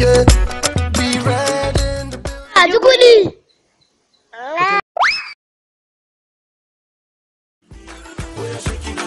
Yeah. Be the